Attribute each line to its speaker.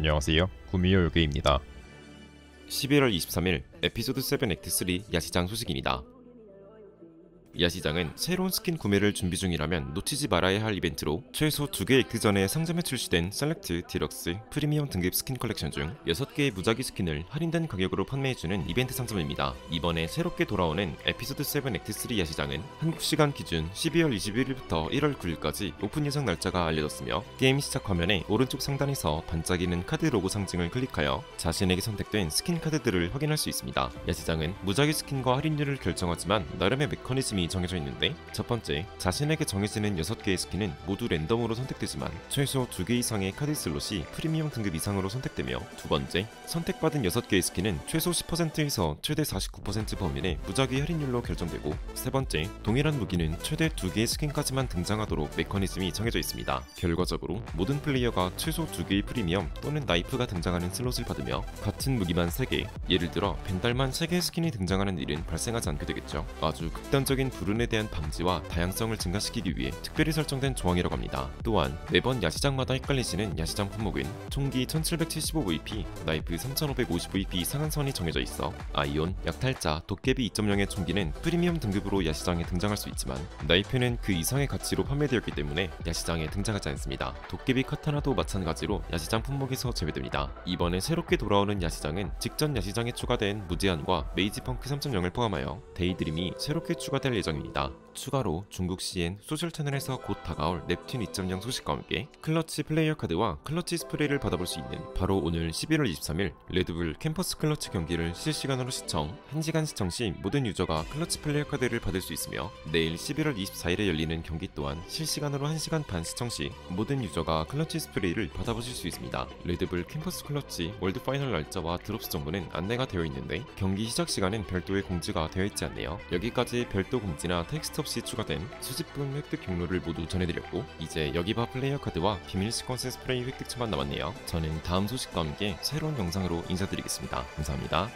Speaker 1: 안녕하세요. 구미호 요괴입니다.
Speaker 2: 11월 23일 에피소드 7 Act 3 야시장 소식입니다. 야시장은 새로운 스킨 구매를 준비 중이라면 놓치지 말아야 할 이벤트로 최소 2개 Act 전에 상점에 출시된 Select, 디럭스, 프리미엄 등급 스킨 컬렉션 중 6개의 무작위 스킨을 할인된 가격으로 판매해주는 이벤트 상점입니다. 이번에 새롭게 돌아오는 에피소드 7 Act 3 야시장은 한국 시간 기준 12월 21일부터 1월 9일까지 오픈 예정 날짜가 알려졌으며 게임 시작 화면의 오른쪽 상단에서 반짝이는 카드 로고 상징을 클릭하여 자신에게 선택된 스킨 카드들을 확인할 수 있습니다. 야시장은 무작위 스킨과 할인율을 결정하지만 나름의 메커니즘이 정해져 있는데 첫 번째, 자신에게 정해지는 6개의 스킨은 모두 랜덤으로 선택되지만 최소 2개 이상의 카드 슬롯이 프리미엄 등급 이상으로 선택되며 두 번째, 선택받은 6개의 스킨은 최소 10%에서 최대 49% 범위의 무작위 할인율로 결정되고 세 번째, 동일한 무기는 최대 2개의 스킨까지만 등장하도록 메커니즘이 정해져 있습니다. 결과적으로 모든 플레이어가 최소 2개의 프리미엄 또는 나이프가 등장하는 슬롯을 받으며 같은 무기만 3개, 예를 들어 밴달만 3개의 스킨이 등장하는 일은 발생하지 않게 되겠죠. 아주 극단적인 불운에 대한 방지와 다양성을 증가시키기 위해 특별히 설정된 조항이라고 합니다. 또한 매번 야시장마다 헷갈리시는 야시장 품목은 총기 1775VP, 나이프 3550VP 상한선이 정해져 있어 아이온, 약탈자, 도깨비 2.0의 총기는 프리미엄 등급으로 야시장에 등장할 수 있지만 나이프는 그 이상의 가치로 판매되었기 때문에 야시장에 등장하지 않습니다. 도깨비 카타나도 마찬가지로 야시장 품목에서 제외됩니다. 이번에 새롭게 돌아오는 야시장은 직전 야시장에 추가된 무제한과 매지펑크 3.0을 포함하여 데이드림이 새롭게 추가될 예정입니다. 추가로 중국 CN 소셜 채널에서 곧 다가올 넵튠 2.0 소식과 함께 클러치 플레이어 카드와 클러치 스프레이를 받아볼 수 있는 바로 오늘 11월 23일 레드불 캠퍼스 클러치 경기를 실시간으로 시청 1시간 시청 시 모든 유저가 클러치 플레이어 카드를 받을 수 있으며 내일 11월 24일에 열리는 경기 또한 실시간으로 1시간 반 시청 시 모든 유저가 클러치 스프레이를 받아보실 수 있습니다. 레드불 캠퍼스 클러치 월드 파이널 날짜와 drops 정보는 안내가 되어 있는데 경기 시작 시간은 별도의 공지가 되어 있지 않네요. 여기까지 별도 공지나 텍스트 없이 추가된 수집품 획득 경로를 모두 전해드렸고 이제 여기바 플레이어 카드와 비밀 시퀀스 스프레이 획득처만 남았네요. 저는 다음 소식과 함께 새로운 영상으로 인사드리겠습니다. 감사합니다.